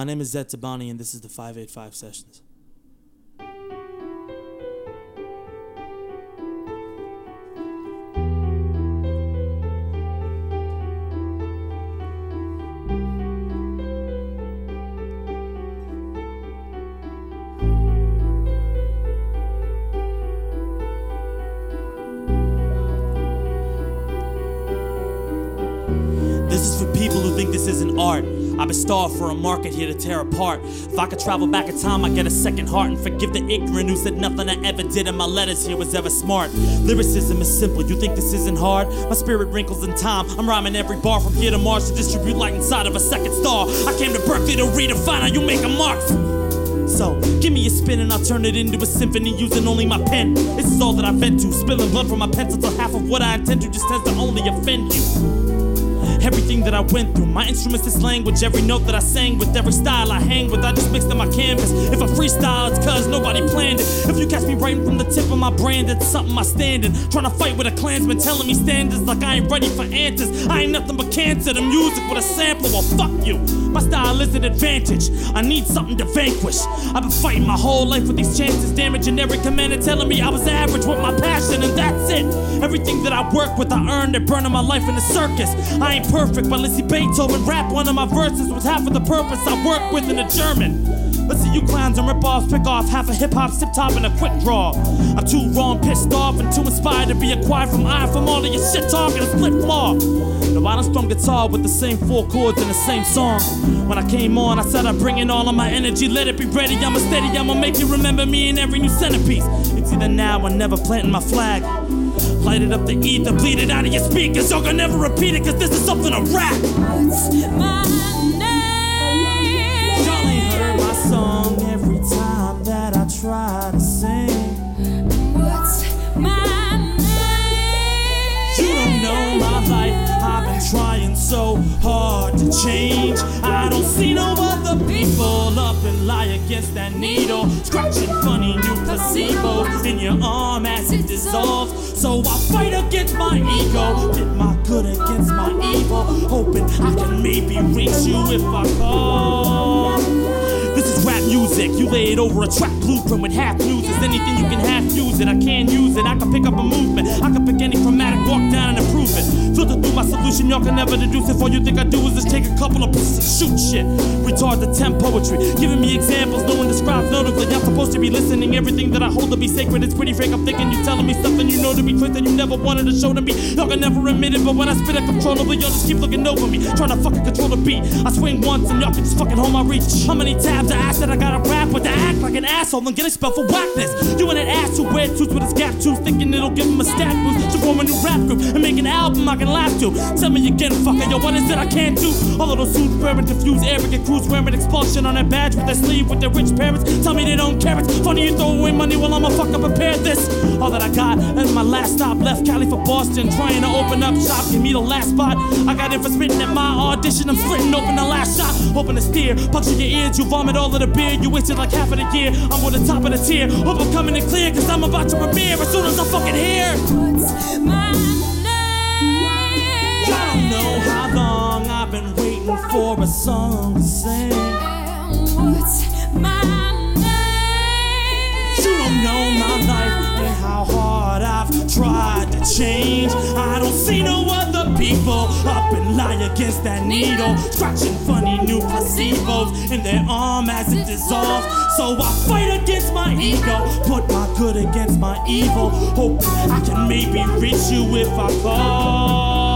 My name is Zaid Tabani, and this is the 585 Sessions. This is for people who think this isn't art. I've been starved for a market here to tear apart. If I could travel back in time, I'd get a second heart and forgive the ignorant who said nothing I ever did in my letters here was ever smart. Lyricism is simple, you think this isn't hard? My spirit wrinkles in time. I'm rhyming every bar from here to Mars to distribute light inside of a second star. I came to Berklee to redefine how you make a mark. So, give me a spin and I'll turn it into a symphony using only my pen. This is all that I vent to. Spilling blood from my pencil till half of what I intend to just tends to only offend you. Everything that I went through, my instruments is language. Every note that I sang with, every style I hang with, I just mixed in my canvas. If I freestyle, it's cause nobody planned it. If you catch me writing from the tip of my brain, it's something I stand in. Trying to fight with a clansman telling me standards like I ain't ready for answers. I ain't nothing but cancer. The music with a sample, well, fuck you. My style is an advantage. I need something to vanquish. I've been fighting my whole life with these chances, damaging every commander telling me I was average with my passion, and that's it. Everything that I work with, I earned it, burning my life in the circus. I ain't perfect, but let's see Beethoven rap one of my verses was half of the purpose I work with in a German. Let's see you clowns and rip offs pick off half a hip hop sip top and a quick draw. I'm too and pissed off and too inspired to be acquired from I from all of your shit talk and a split flaw. No, I don't strum guitar with the same four chords in the same song. When I came on, I said I'm bringing all of my energy. Let it be ready. I'm a steady. I'ma make you remember me in every new centerpiece. It's either now or never planting my flag. Light it up the ether, bleed it out of your speakers. Y'all can never repeat it, cause this is something to rap. What's my name? Y'all ain't heard my song every time that I try to sing. What's my name? You don't know my life. I've been trying so hard to change. I don't see no lie against that needle. Scratching funny new placebo in your arm as it dissolves. So I fight against my ego, get my good against my evil. Hoping I can maybe reach you if I call. Is. You lay it over a track blueprint with half muses. Anything you can half use it. I can use it. I can pick up a movement. I can pick any chromatic, walk down and improve it. Filter through my solution, y'all can never deduce it. All you think I do is just take a couple of pieces shoot shit. Retard the temp poetry. Giving me examples, no one describes notably. I'm supposed to be listening. Everything that I hold to be sacred is pretty fake. I'm thinking you telling me something you know to be truth that you never wanted to show to me. Y'all can never admit it, but when I spit it controllably, y'all just keep looking over me. Trying to fucking control the beat. I swing once and y'all can just fucking hold my reach. How many tabs I ask that I gotta rap with to act like an asshole and get expelled for whackness? You and an ass who wear suits with his gap tooth, thinking it'll give him a stat boost to form a new rap group and make an album I can laugh to. Tell me again, fucker, yo, what is it I can't do? All of those suits wearing diffuse, arrogant crews wearing expulsion on their badge with their sleeve with their rich parents. Tell me they don't care. It's funny you throw away money while I'm a fucker prepare this. All that I got, is my last stop left Cali for Boston, trying to open up shop, give me the last spot. I got in for spitting at my audition, I'm slitting open the last shot, hoping to steer. Puncture your ears, you vomit all of the beer, you like half of the year. I'm on the top of the tier, hope I'm coming in clear, cause I'm about to premiere as soon as I fucking hear. What's my name? I don't know how long I've been waiting for a song to sing. What's my name? You don't know my life and how hard I've tried to change. I people up and lie against that needle, scratching funny new placebos in their arm as it dissolves. So I fight against my ego, put my good against my evil, hoping I can maybe reach you if I call.